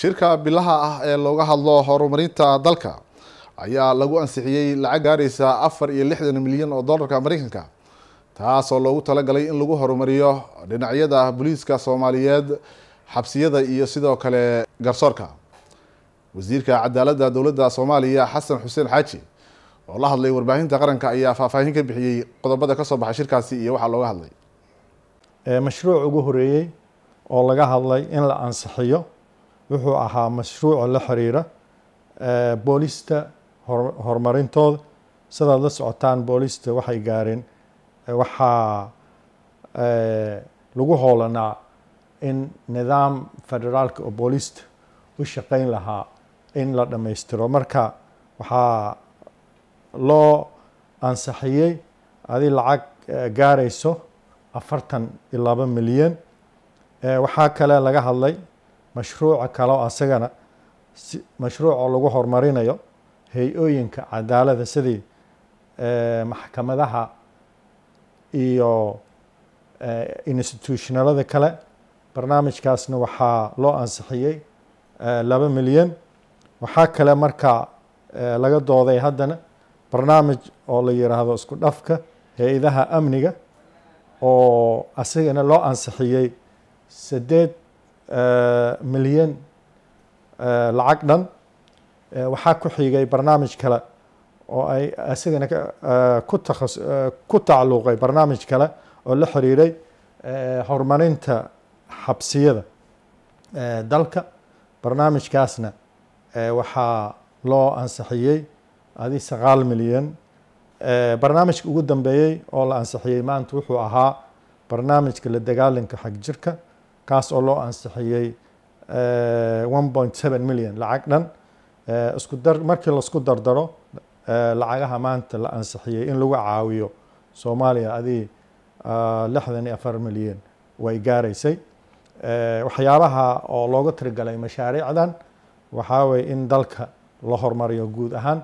shirka bilaha ah ee looga hadlo horumarinta dalka ayaa lagu ansixiyey lacag gaaraysa afar iyo lixdan milyan oo dollarka mareykanka taasoo loogu talagalay in lagu horumariyo dhinacyada booliiska soomaaliyeed xabsiyada iyo sidoo kale garsoorka. Wasiirka cadaaladda dowladda soomaaliya xasan xuseen xaaji oo la hadlay warbaahinta qaranka ayaa faahfaahin ka bixiyey qodobada ka soo baxay shirkaasi iyo waxaa looga hadlay. Mashruuc ugu horeeyey oo laga hadlay in la ansixiyo wuxuu ahaa mashruuca la xiriira boolista horumarintooda. Sidaad la socotaan boolista waxay gaareen waxaa lagu hoolanaa in nidaam federaalka oo boolista u shaqeyn lahaa in la dhammaystiro. Marka waxaa loo ansixiyey adi lacag gaarayso afartan iyo laba milyan. Waxaa kale laga hadlay mashruuca kaleo asagana mashruucoo lagu horumarinayo hay'ooyinka cadaalada sidii maxkamadaha iyo institutionalada kale. Barnaamijkaasna waxaa loo ansixiyey laba milyan. Waxaa kale marka laga dooday haddana barnaamij oo la yiraahdo isku dhafka hay'adaha amniga oo asagana loo ansixiyey sideed milyan lacag dhan waxaa ku xigay barnaamij kale oo ay isagana ku takas ku tacalluqay barnaamij kale oo la xiriiray horumarinta xabsiyada. dalka barnaamijkaasna waxaa loo ansixiyey adi sagaal milyan barnaamijka ugu dambeeyey oo la ansixiyey maanta wuxuu ahaa barnaamijka la dagaalanka xag jirka kaas oo loo ansixiyey one point seven million lacag dhan. Isku dar markii la isku dardaro lacagaha maanta la ansixiyey in lagu caawiyo soomaaliya adii lixdan iyo afar milyan way gaaraysay. Waxyaabaha oo looga tirigalay mashaariicdan waxaa weye in dalka la horumariyo guud ahaan